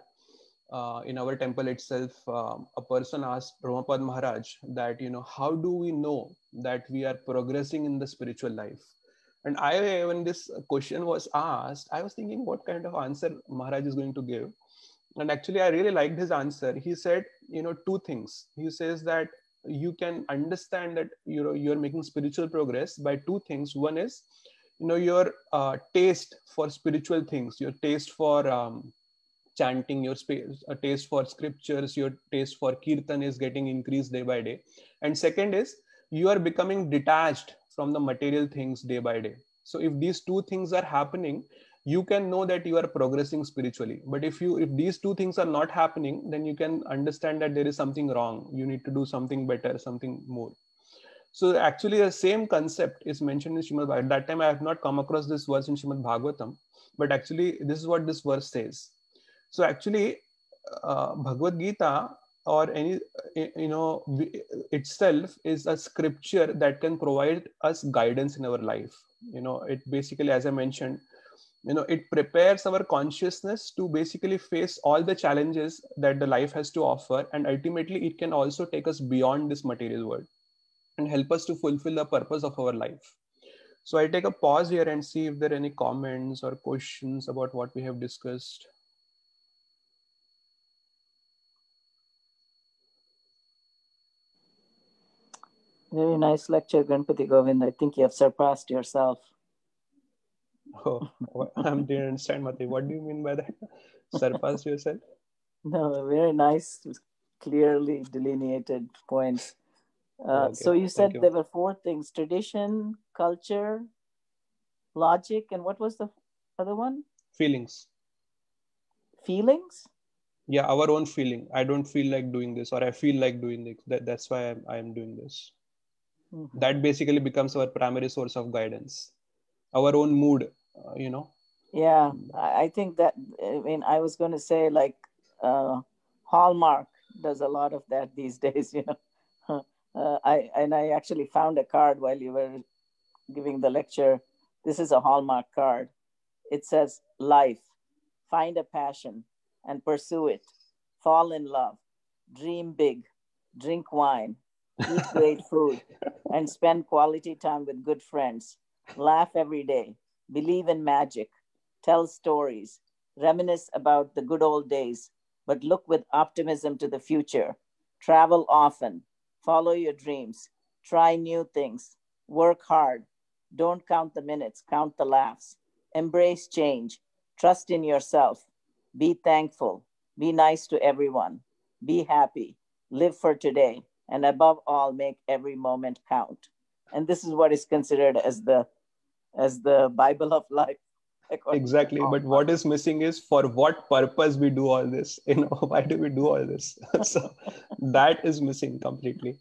uh, in our temple itself um, a person asked Romapada maharaj that you know how do we know that we are progressing in the spiritual life and I, when this question was asked, I was thinking what kind of answer Maharaj is going to give. And actually, I really liked his answer. He said, you know, two things. He says that you can understand that you know you're making spiritual progress by two things. One is, you know, your uh, taste for spiritual things, your taste for um, chanting, your space, a taste for scriptures, your taste for kirtan is getting increased day by day. And second is you are becoming detached from the material things day by day. So if these two things are happening you can know that you are progressing spiritually. But if you if these two things are not happening then you can understand that there is something wrong. You need to do something better something more. So actually the same concept is mentioned in Shrimad Bhagavatam. At that time I have not come across this verse in Shrimad Bhagavatam, but actually this is what this verse says. So actually uh, Bhagavad Gita or any eh, eh, you know eh, itself is a scripture that can provide us guidance in our life. You know it basically as i mentioned you know it prepares our consciousness to basically face all the challenges that the life has to offer and ultimately it can also take us beyond this material world and help us to fulfill the purpose of our life. So i take a pause here and see if there are any comments or questions about what we have discussed Very nice lecture, Ganpati Govind. I think you have surpassed yourself. Oh, I didn't understand, Mati. What do you mean by that? Surpass yourself? No, very nice, clearly delineated points. Uh, Okay, So you thank said you. there were four things: tradition, culture, logic, and what was the other one? Feelings. Feelings. Yeah, our own feeling. I don't feel like doing this, or I feel like doing this. That, that's why I'm, I'm doing this. Mhm. That basically becomes our primary source of guidance. Our own mood, uh, you know. Yeah, I, I think that. I mean, I was going to say like uh, Hallmark does a lot of that these days. You know, uh, I and I actually found a card while you were giving the lecture. This is a Hallmark card. It says, "Life, find a passion and pursue it. Fall in love, dream big, drink wine, eat great food, and spend quality time with good friends. Laugh every day, believe in magic, tell stories, reminisce about the good old days, but look with optimism to the future. Travel often, follow your dreams, try new things, work hard. Don't count the minutes, count the laughs. Embrace change, trust in yourself, be thankful, be nice to everyone, be happy, live for today, and above all, make every moment count. And this is what is considered as the as the Bible of life. Exactly. Oh, but Hallmark. what is missing is for what purpose we do all this? You know, why do we do all this? so that is missing completely.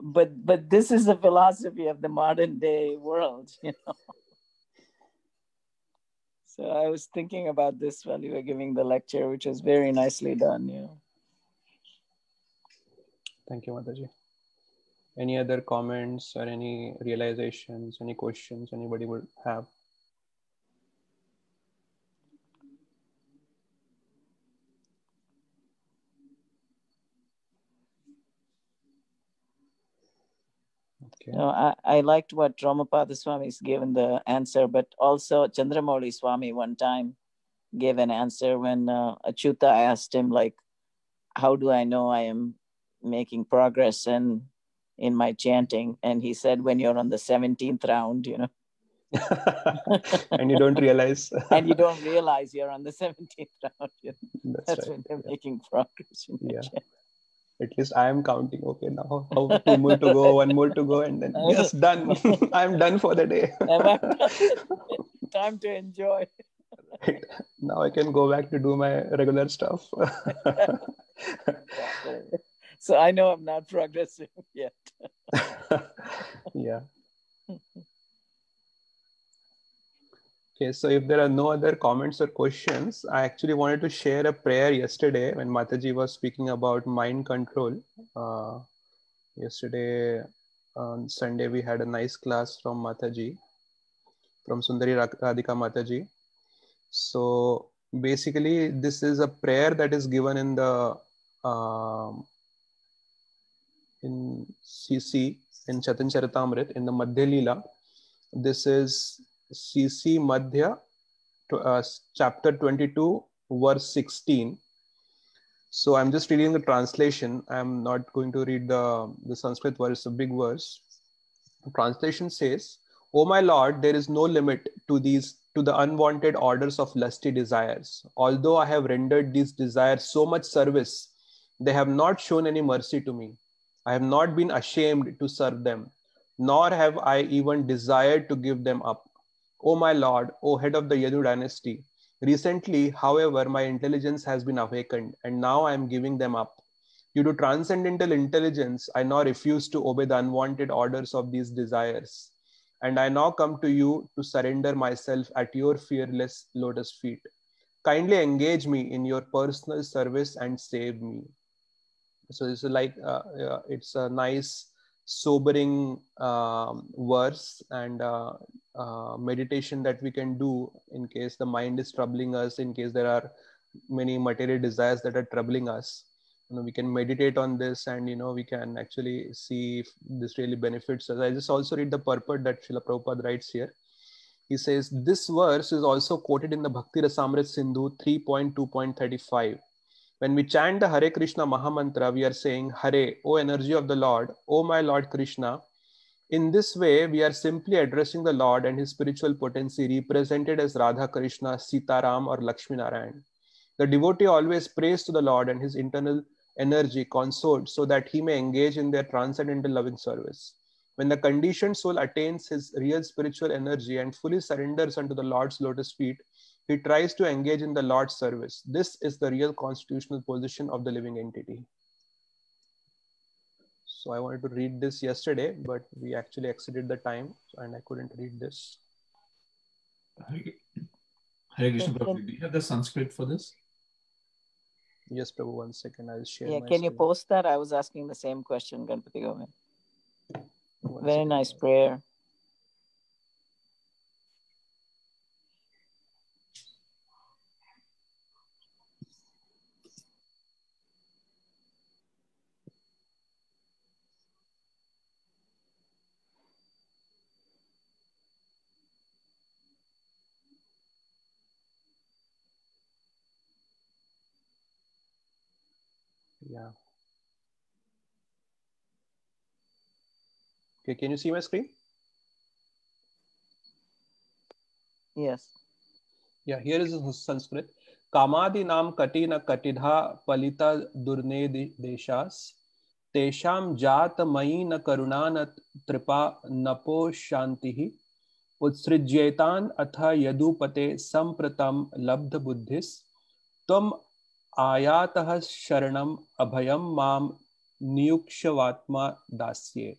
But but this is the philosophy of the modern day world you know so i was thinking about this while you were giving the lecture which was very nicely done you know Thank you, Mataji. Any other comments or any realizations, any questions anybody would have? Okay. No, I, I liked what Romapada Swami is given the answer, but also Chandramauli Swami one time gave an answer when uh, Achyuta asked him, like, how do I know I am making progress in in my chanting? And he said, when you're on the 17th round, you know, and you don't realize. and you don't realize you're on the 17th round. You know, That's, that's right. when you're yeah. making progress. Yeah. chant. At least I am counting. Okay, now how two more to go, one more to go, and then yes, done. I'm done for the day. Am I done? Time to enjoy. Right. Now I can go back to do my regular stuff. So I know I'm not progressing yet. yeah. Okay, so if there are no other comments or questions, I actually wanted to share a prayer yesterday when Mataji was speaking about mind control. Uh, yesterday on Sunday, we had a nice class from Mataji, from Sundari Ra- Radhika Mataji. So basically, this is a prayer that is given in the um, in CC in Chaitanya Charitamrit in the Madhya Leela. This is CC Madhya, tw- uh, chapter 22, verse 16. So I'm just reading the translation. I'm not going to read the, the Sanskrit verse, a big verse. The translation says, O my Lord, there is no limit to these to the unwanted orders of lusty desires. Although I have rendered these desires so much service, they have not shown any mercy to me. I have not been ashamed to serve them, nor have I even desired to give them up. O my Lord, O head of the Yadu dynasty, recently, however, my intelligence has been awakened, and now I am giving them up. Due to transcendental intelligence, I now refuse to obey the unwanted orders of these desires. And I now come to you to surrender myself at your fearless lotus feet. Kindly engage me in your personal service and save me. So this is like uh, it's a nice, sobering um, verse and uh, uh, meditation that we can do in case the mind is troubling us, in case there are many material desires that are troubling us. You know, we can meditate on this and you know we can actually see if this really benefits us. I just also read the purport that Srila Prabhupada writes here. He says this verse is also quoted in the Bhakti Rasamrit Sindhu 3.2.35 when we chant the Hare Krishna Mahamantra, we are saying, Hare, O energy of the Lord, O my Lord Krishna. In this way, we are simply addressing the Lord and his spiritual potency represented as Radha Krishna, Sitaram, or Lakshmi Narayan. The devotee always prays to the Lord and his internal energy consorts so that he may engage in their transcendental loving service. When the conditioned soul attains his real spiritual energy and fully surrenders unto the Lord's lotus feet, he tries to engage in the Lord's service. This is the real constitutional position of the living entity. So I wanted to read this yesterday, but we actually exceeded the time and I couldn't read this. Hare Hare Krishna Prabhu, do you have the Sanskrit for this? Yes, Prabhu, one second. I'll share. Yeah, my can you post that? I was asking the same question, Ganpati Govind. Very second. nice prayer. yeah. Okay, can you see my screen? Yes. Yeah, here is Sanskrit. कामादि नाम कटि न कटिधा पलिता दुर्ने देशास तेषाम जात मयि न करुणा न त्रिपा नपो शांति उत्सृज्येतान अथ यदुपते संप्रतम लब्ध बुद्धिस तम ayatah sharanam abhayam mam niyukshavatma dasye.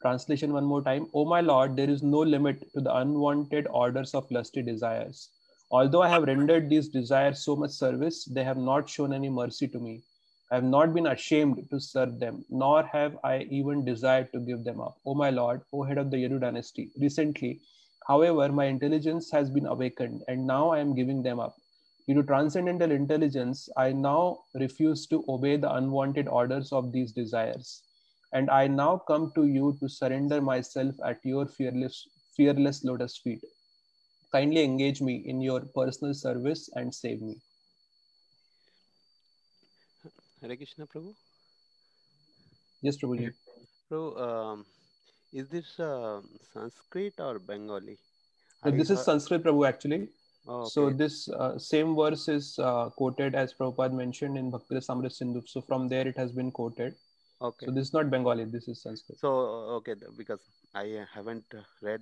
Translation one more time. O my Lord, there is no limit to the unwanted orders of lusty desires. Although I have rendered these desires so much service, they have not shown any mercy to me. I have not been ashamed to serve them, nor have I even desired to give them up. O my Lord, O head of the Yadu dynasty, recently, however, my intelligence has been awakened, and now I am giving them up. Due to transcendental intelligence, I now refuse to obey the unwanted orders of these desires. and I now come to you to surrender myself at your fearless, fearless lotus feet. Kindly engage me in your personal service and save me. Hare Krishna, Prabhu. Yes, Prabhuji. Prabhu, um, is this uh, Sanskrit or Bengali? So I this is Sanskrit Prabhu actually. Oh, So this uh, same verse is uh, quoted as Prabhupada mentioned in Bhakti Rasamrit Sindhu. So from there it has been quoted. okay. So this is not Bengali. This is Sanskrit. So uh, okay, because I uh, haven't uh, read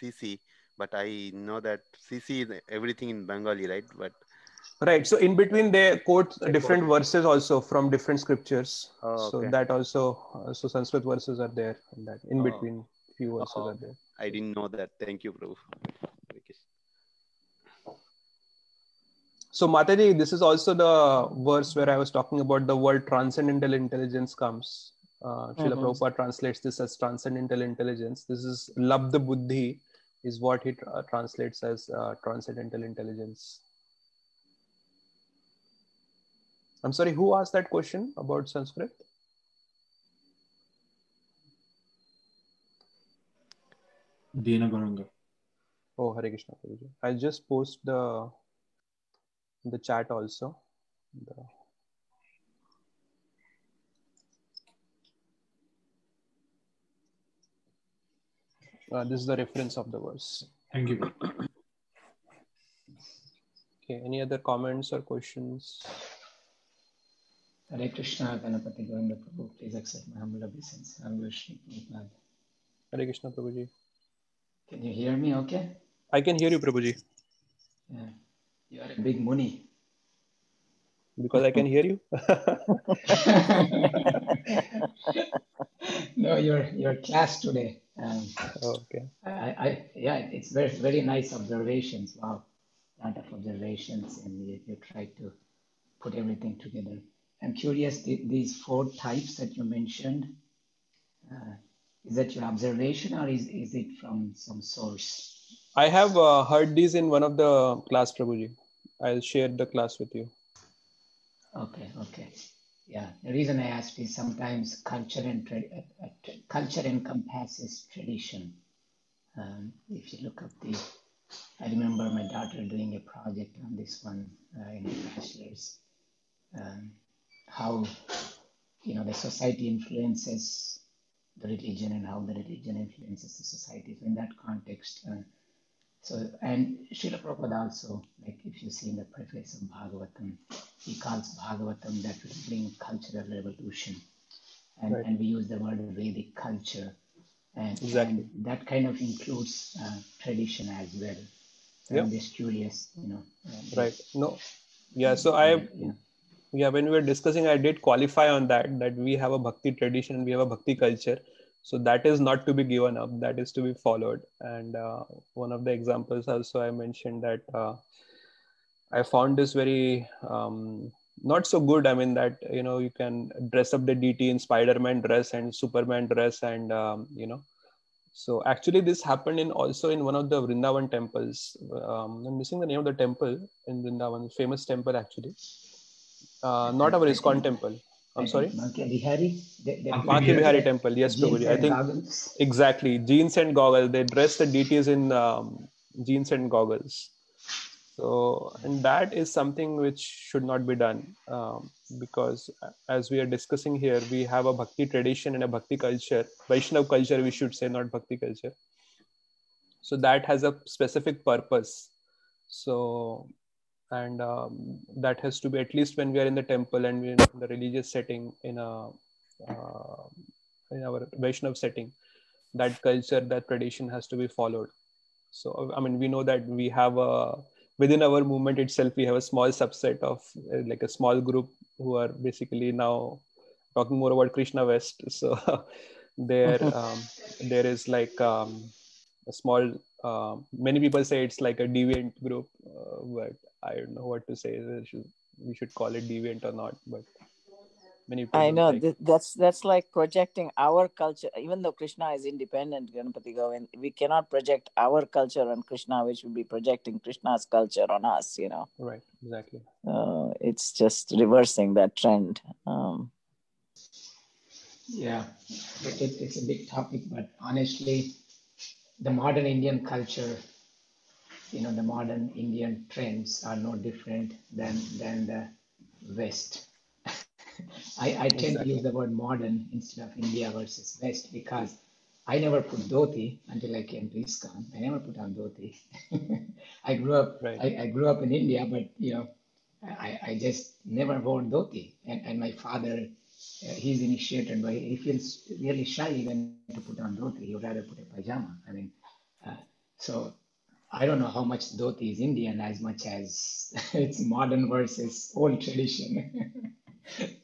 CC, but I know that CC is everything in Bengali, right? But Right. So in between they quote They different quote- verses also from different scriptures. Oh, So that also uh, so Sanskrit verses are there. In that in Oh. between few verses Oh. are there. I didn't know that. Thank you, Prabhu. Hare Krishna. So Mataji, this is also the verse where I was talking about the word transcendental intelligence comes. Uh, Srila Mhm. Prabhupada translates this as transcendental intelligence. This is labdha buddhi, is what he tra- translates as uh, transcendental intelligence. I'm sorry, who asked that question about Sanskrit? Dina Gauranga. Oh, Hare Krishna. Prabhuji. I'll just post the the chat also. The- Uh, this is the reference of the verse. Thank you. Okay. Any other comments or questions? Hare Krishna, Ganapati Govinda Prabhu, please accept my humble obeisance. I'm Vishnu Prabhupada. Hare Krishna, Prabhuji. Can you hear me okay? I can hear you, Prabhuji, Yeah. You are a big Muni. because I can hear you. no, your your class today. Um, okay. I, I, yeah, it's very, very nice observations. Wow, lot of observations, and you, you try to put everything together. I'm curious, the, these four types that you mentioned, uh, is that your observation or is, is it from some source? I have uh, heard these in one of the class, Prabhuji. I'll share the class with you. Okay, okay. Yeah, the reason I asked is sometimes culture and tra- uh, uh, tra- culture encompasses tradition. Um, if you look up the, I remember my daughter doing a project on this one uh, in her bachelor's. Um, how you know the society influences the religion and how the religion influences the society. So in that context, uh, so and Srila Prabhupada also, like if you see in the preface of Bhagavatam, he calls Bhagavatam that will bring cultural revolution. And, Right. and we use the word Vedic culture. And, Exactly. and that kind of includes uh, tradition as well. So Yeah. I'm just curious, you know. uh, Right. No. Yeah. So I yeah. yeah when we were discussing i did qualify on that that we have a bhakti tradition we have a bhakti culture so that is not to be given up that is to be followed. And uh, one of the examples also i mentioned that uh, i found this very um, not so good. I mean that you know you can dress up the deity in spider-man dress and superman dress and um, you know. So actually this happened in also in one of the vrindavan temples. Um, i'm missing the name of the temple in vrindavan famous temple actually. Uh, not our ISKCON temple. I'm sorry. Banke Bihari. They, they Banke Bihari temple. Yes, Prabhuji. I think goggles. exactly jeans and goggles. They dress the deities in um, jeans and goggles. So, and that is something which should not be done um, because, as we are discussing here, we have a bhakti tradition and a bhakti culture, Vaishnav culture, we should say, not bhakti culture. So that has a specific purpose. So and um, that has to be at least when we are in the temple and we're in the religious setting in a uh, in our Vaishnav setting, that culture, that tradition has to be followed. So I mean, we know that we have a within our movement itself, we have a small subset of uh, like a small group who are basically now talking more about Krishna West. So there, um, there is like um, a small. Uh, many people say it's like a deviant group, uh, but I don't know what to say. We should, call it deviant or not, but many people. I know like- that's that's like projecting our culture. Even though Krishna is independent, Ganapati Govind, we cannot project our culture on Krishna, which would be projecting Krishna's culture on us. You know, Right, exactly. uh, it's just reversing that trend. Um, Yeah, it, it, it's a big topic, but honestly, the modern Indian culture, you know, the modern Indian trends are no different than than the West. I, I tend to use the word modern instead of India versus West because I never put dhoti until I came to ISKCON. I never put on dhoti. I grew up Right. I, I grew up in India, but you know, I, I just never wore dhoti. And, and my father, uh, he's initiated, but he feels really shy even to put on dhoti. He would rather put a pajama. I mean, uh, so I don't know how much dhoti is Indian as much as it's modern versus old tradition.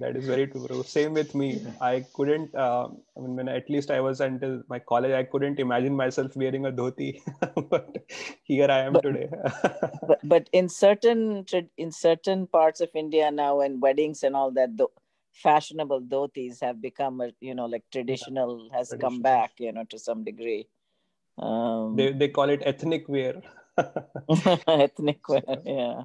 That is very true, bro. Same with me. I couldn't. Uh, I mean, when at least I was until my college, I couldn't imagine myself wearing a dhoti. but here I am But- today. but but in certain in certain parts of India now, and weddings and all that, the fashionable dhotis have become a, you know like traditional has come back you know to some degree. Um, they they call it ethnic wear. ethnic wear, yeah.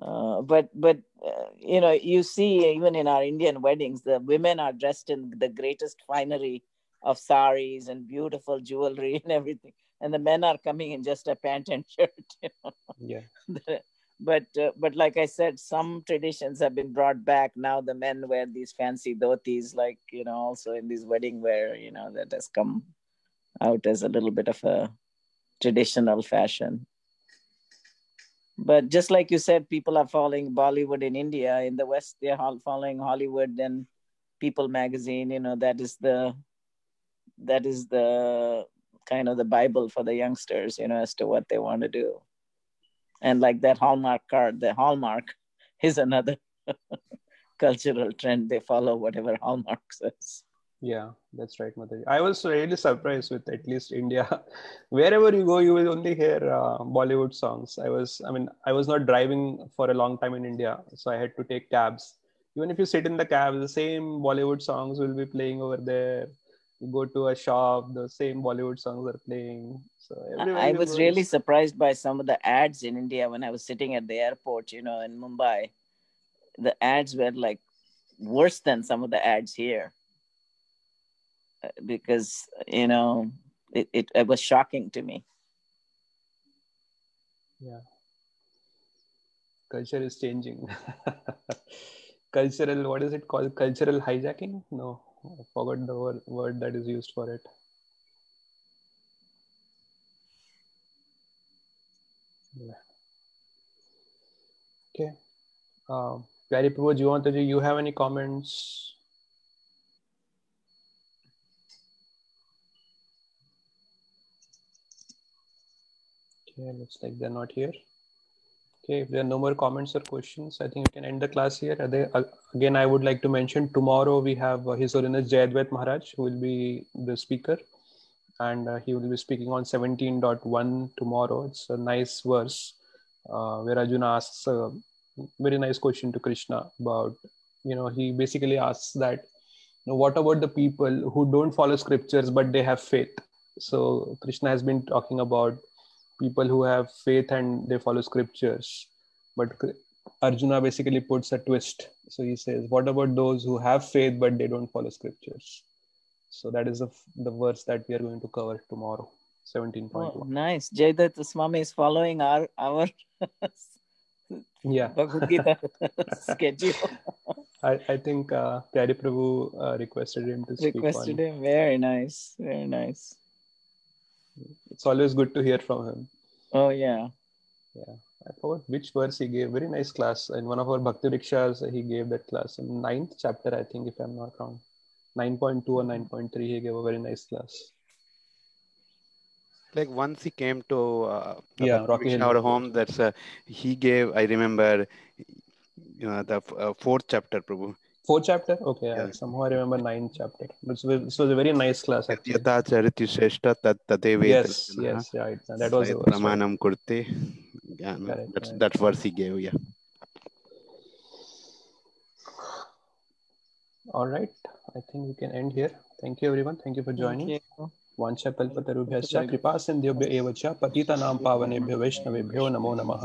Uh, but but uh, you know you see even in our Indian weddings, the women are dressed in the greatest finery of saris and beautiful jewelry and everything, and the men are coming in just a pant and shirt. You know? yeah. but uh, but like I said, some traditions have been brought back. Now the men wear these fancy dhotis, like you know, also in this wedding wear. You know that has come out as a little bit of a traditional fashion. But just like you said, people are following Bollywood in India. In the West, they're following Hollywood and People magazine. You know that is the that is the kind of the bible for the youngsters. You know as to what they want to do and like that hallmark card the hallmark is another cultural trend they follow whatever hallmark says Yeah, that's right, Mataji. I was really surprised with at least India. Wherever you go, you will only hear uh, Bollywood songs. I was, I mean, I was not driving for a long time in India, so I had to take cabs. Even if you sit in the cab, the same Bollywood songs will be playing over there. You go to a shop, the same Bollywood songs are playing. So i was go really surprised by some of the ads in india when i was sitting at the airport you know in mumbai the ads were like worse than some of the ads here because you know it, it, it was shocking to me. Yeah. Culture is changing. Cultural what is it called? Cultural hijacking? No i forgot the word, word that is used for it. Yeah. okay. Uh, Gary Prabhu, do you have any comments okay looks like they're not here Okay, if there are no more comments or questions, I think we can end the class here. Uh, Again, I would like to mention tomorrow we have uh, His Holiness Jayadvaita Maharaj who will be the speaker and uh, he will be speaking on 17.1 tomorrow. It's a nice verse uh, where Arjuna asks a very nice question to Krishna about, you know, he basically asks that, you know, what about the people who don't follow scriptures but they have faith? So Krishna has been talking about people who have faith and they follow scriptures. But arjuna basically puts a twist. So he says what about those who have faith but they don't follow scriptures? So that is the, the verse that we are going to cover tomorrow 17.1 oh, nice. Jayadvaita swami is following our our yeah. Bhagavad gita schedule. I, I think uh, Pyari Prabhu uh, requested him to speak requested on. him. Very nice. Very nice It's always good to hear from him. oh yeah Yeah. I forgot which verse he gave. Very nice class. In one of our Bhakti Vrikshas, he gave that class. In ninth chapter, I think, if I'm not wrong. 9.2 or 9.3, he gave a very nice class. Like once he came to uh, Yeah, Bhakti Rocky Hill our home. That's uh, he gave. I remember, you know, the f- uh, fourth chapter, Prabhu. Fourth chapter? Okay, yeah. I somehow I remember ninth chapter. This was, this was a very nice class, actually. Yatha shrestha tat tadev Yes, yes, right. That was the pramanam kurte. Yeah, no, Correct, that's correct. that verse he gave. Yeah. All right. I think we can end here. Thank you, everyone. Thank you for joining. Thank you. वाञ्छकल्पतरुभ्यश्च कृपा सिन्धुभ्य एव च पतितानां पावनेभ्यो वैष्णवेभ्यो नमो नमः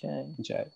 jai. जय